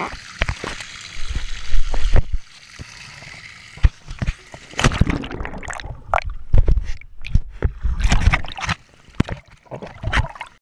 Ah.